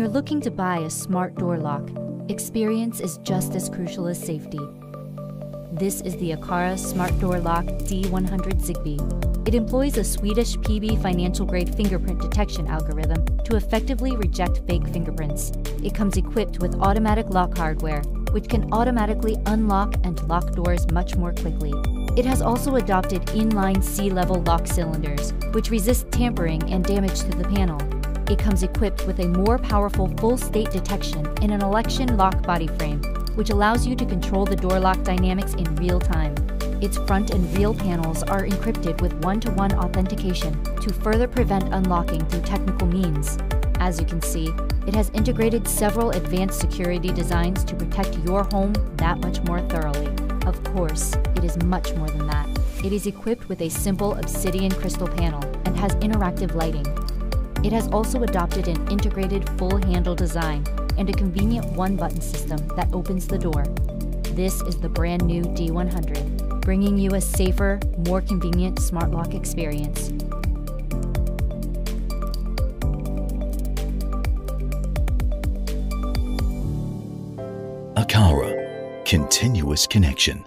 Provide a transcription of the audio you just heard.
looking to buy a smart door lock, experience is just as crucial as safety. This is the Aqara Smart Door Lock D100 Zigbee. It employs a Swedish PB financial grade fingerprint detection algorithm to effectively reject fake fingerprints. It comes equipped with automatic lock hardware, which can automatically unlock and lock doors much more quickly. It has also adopted inline C-level lock cylinders, which resist tampering and damage to the panel. It comes equipped with a more powerful full-state detection in an election lock body frame, which allows you to control the door lock dynamics in real time. Its front and rear panels are encrypted with one-to-one authentication to further prevent unlocking through technical means. As you can see, it has integrated several advanced security designs to protect your home that much more thoroughly. Of course, it is much more than that. It is equipped with a simple obsidian crystal panel and has interactive lighting. It has also adopted an integrated full handle design and a convenient one button system that opens the door. This is the brand new D100, bringing you a safer, more convenient smart lock experience. Aqara, continuous connection.